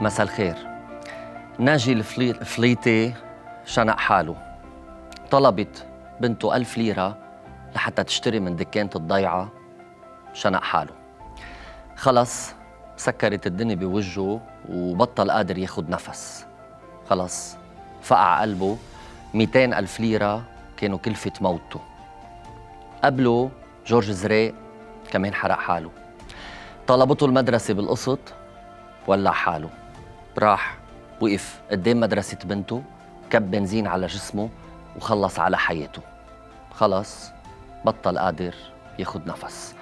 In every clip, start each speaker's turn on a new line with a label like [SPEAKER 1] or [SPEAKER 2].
[SPEAKER 1] مساء الخير. ناجي الفليطي شنق حاله طلبت بنته ألف ليرة لحتى تشتري من دكانة الضيعة شنق حاله خلص سكرت الدنيا بوجهه وبطل قادر ياخد نفس. خلص فقع قلبه 200 ألف ليرة كانوا كلفة موته. قبله جورج زريق كمان حرق حاله. طلبته المدرسة بالقسط ولع حاله. راح وقف قدام مدرسة بنته كب بنزين على جسمه وخلص على حياته. خلص بطل قادر ياخد نفس.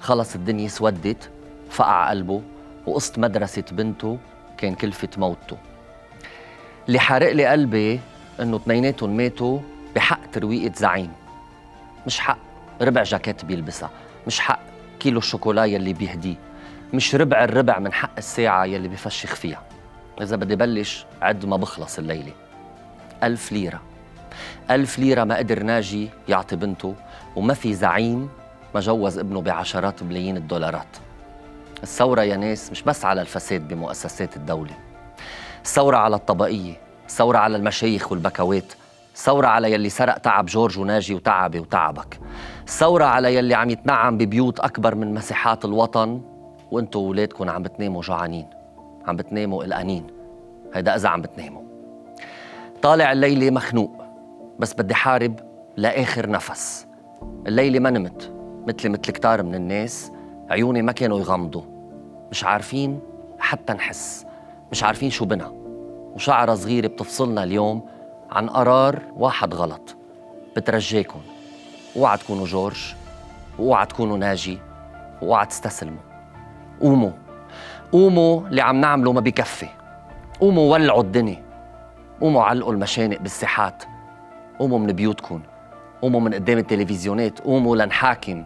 [SPEAKER 1] خلص الدنيا سودت فقع قلبه وقصة مدرسة بنته كان كلفة موته. اللي حارق لي قلبي إنه اثنيناتهم ماتوا بحق ترويقة زعيم. مش حق ربع جاكيت بيلبسها مش حق كيلو الشوكولا يلي بيهديه مش ربع الربع من حق الساعة يلي بفشخ فيها. إذا بدي بلش عد ما بخلص الليلة. ألف ليرة. ألف ليرة ما قدر ناجي يعطي بنته وما في زعيم ما جوز ابنه بعشرات ملايين الدولارات. الثورة يا ناس مش بس على الفساد بمؤسسات الدولة. الثورة على الطبقية الثورة على المشايخ والبكوات ثورة على يلي سرق تعب جورج وناجي وتعبي وتعبك. ثورة على يلي عم يتنعم ببيوت أكبر من مساحات الوطن وانتو وولادكم عم بتناموا جوعانين. عم بتناموا قلقانين هيدا إذا عم بتناموا. طالع الليلة مخنوق بس بدي حارب لآخر نفس. الليلة ما نمت مثلي مثل كتار من الناس عيوني ما كانوا يغمضوا. مش عارفين حتى نحس مش عارفين شو بنا. وشعرة صغيرة بتفصلنا اليوم عن قرار واحد غلط. بترجاكم اوعى تكونوا جورج واوعى تكونوا ناجي واوعى تستسلموا. قوموا. قوموا اللي عم نعمله ما بكفي. قوموا ولعوا الدنيا. قوموا علقوا المشانق بالساحات قوموا من بيوتكم. قوموا من قدام التلفزيونات. قوموا لنحاكم.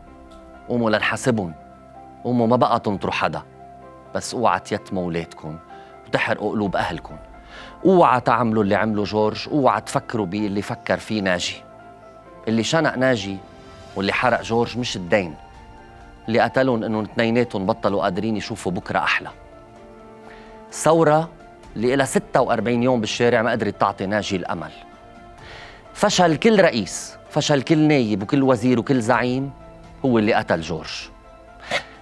[SPEAKER 1] قوموا لنحاسبهم. قوموا ما بقى تنطروا حدا. بس اوعى تيتموا اولادكم. وتحرقوا قلوب أهلكم. اوعى تعملوا اللي عمله جورج. اوعى تفكروا باللي فكر فيه ناجي. اللي شنق ناجي واللي حرق جورج مش الدين. اللي قتلهم انهم اثنيناتهم بطلوا قادرين يشوفوا بكرة أحلى. ثورة اللي لها 46 يوم بالشارع ما قدرت تعطي ناجي الأمل. فشل كل رئيس فشل كل نايب وكل وزير وكل زعيم هو اللي قتل جورج.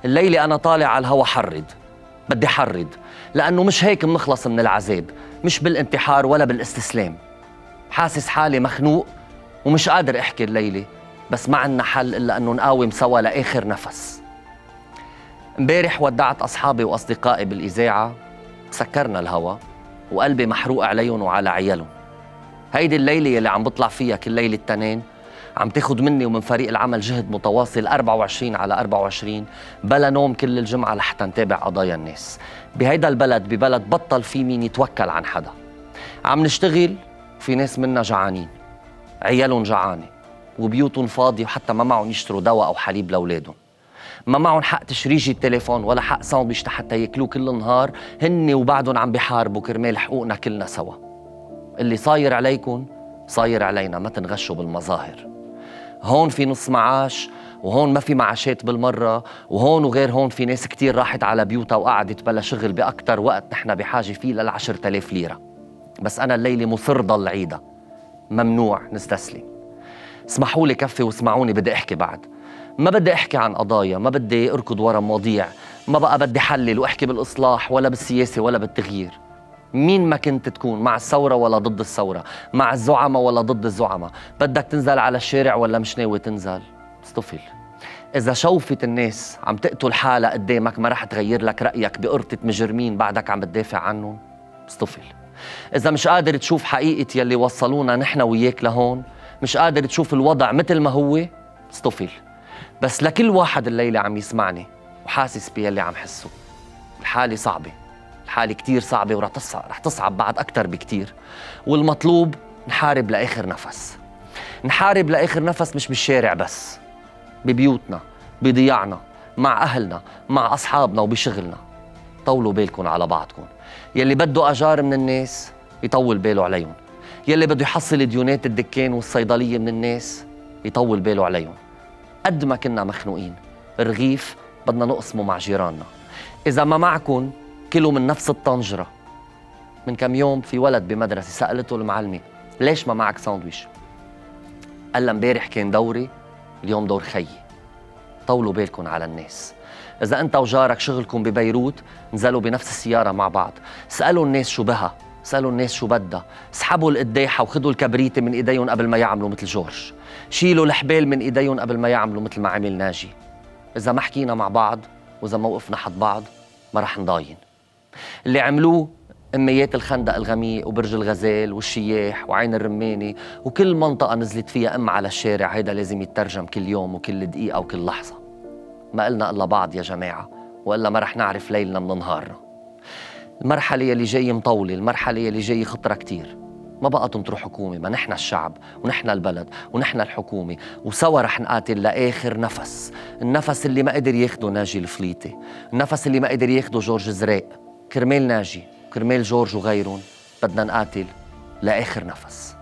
[SPEAKER 1] الليلة أنا طالع على الهوا حرد بدي حرد لأنه مش هيك بنخلص من العذاب مش بالانتحار ولا بالإستسلام. حاسس حالي مخنوق ومش قادر أحكي الليلة. بس ما عنا حل إلا أنه نقاوم سوا لآخر نفس. امبارح ودعت أصحابي وأصدقائي بالإذاعة سكرنا الهوا وقلبي محروق عليهم وعلى عيالهم. هيدي الليلة يلي عم بطلع فيها كل ليلة التنين عم تاخد مني ومن فريق العمل جهد متواصل 24 على 24 بلا نوم كل الجمعة لحتى نتابع قضايا الناس. بهيدا البلد ببلد بطل في مين يتوكل عن حدا. عم نشتغل في ناس منا جعانين عيالهم جعانة. وبيوتهم فاضية وحتى ما معهم يشتروا دواء أو حليب لأولادهم. ما معهم حق تشريجي التليفون ولا حق ساندويش حتى ياكلوه كل النهار. هن وبعدهم عم بيحاربوا كرمال حقوقنا كلنا سوا. اللي صاير عليكم صاير علينا ما تنغشوا بالمظاهر. هون في نص معاش وهون ما في معاشات بالمرة وهون وغير هون في ناس كتير راحت على بيوتها وقعدت بلا شغل بأكتر وقت نحن بحاجة فيه للعشر تلاف ليرة. بس أنا الليلة مصر ضل عيدة ممنوع نستسلم. اسمحوا لي كفي واسمعوني بدي أحكي بعد. ما بدي أحكي عن قضايا ما بدي أركض ورا مواضيع. ما بقى بدي حلل وأحكي بالإصلاح ولا بالسياسة ولا بالتغيير. مين ما كنت تكون؟ مع الثورة ولا ضد الثورة؟ مع الزعماء ولا ضد الزعماء؟ بدك تنزل على الشارع ولا مش ناوي تنزل؟ استفل. إذا شوفت الناس عم تقتل حالها قدامك ما رح تغير لك رأيك بقرطة مجرمين بعدك عم بتدافع عنهم؟ استفل. إذا مش قادر تشوف حقيقة يلي وصلونا نحن وياك لهون مش قادر تشوف الوضع مثل ما هو استفل بس لكل واحد الليلة عم يسمعني وحاسس بيلي عم حسه. الحالة صعبة. الحالة كتير صعبة ورح تصعب رح تصعب بعد أكتر بكتير. والمطلوب نحارب لآخر نفس. نحارب لآخر نفس مش بالشارع بس ببيوتنا بضياعنا مع أهلنا مع أصحابنا وبشغلنا. طولوا بالكم على بعضكم يلي بده أجار من الناس يطول باله عليهم. يلي بده يحصل ديونات الدكان والصيدلية من الناس يطول باله عليهم. قد ما كنا مخنوقين الرغيف بدنا نقسمه مع جيراننا. إذا ما معكم كلوا من نفس الطنجرة. من كم يوم في ولد بمدرسة سألته المعلمة ليش ما معك ساندويش؟ قال لها امبارح كان دوري اليوم دور خيي. طولوا بالكم على الناس. إذا أنت وجارك شغلكم ببيروت نزلوا بنفس السيارة مع بعض. سألوا الناس شو بها. سألوا الناس شو بدها. سحبوا القداحة وخذوا الكبريتة من إيديهم قبل ما يعملوا مثل جورج. شيلوا الحبال من إيديهم قبل ما يعملوا مثل ما عمل ناجي. إذا ما حكينا مع بعض وإذا ما وقفنا حد بعض ما رح نضاين. اللي عملوه أميات الخندق الغميق وبرج الغزال والشياح وعين الرماني وكل منطقة نزلت فيها أم على الشارع. هيدا لازم يترجم كل يوم وكل دقيقة وكل لحظة. ما قلنا إلا بعض يا جماعة وإلا ما رح نعرف ليلنا من نهارنا. المرحلة يلي جاي مطولة المرحلة يلي جاي خطرة كتير. ما بقى تنطروا حكومة ما نحن الشعب ونحن البلد ونحن الحكومة. وسوا رح نقاتل لآخر نفس. النفس اللي ما قدر ياخده ناجي الفليتي النفس اللي ما قدر ياخده جورج زراق كرمال ناجي كرمال جورج وغيرهم. بدنا نقاتل لآخر نفس.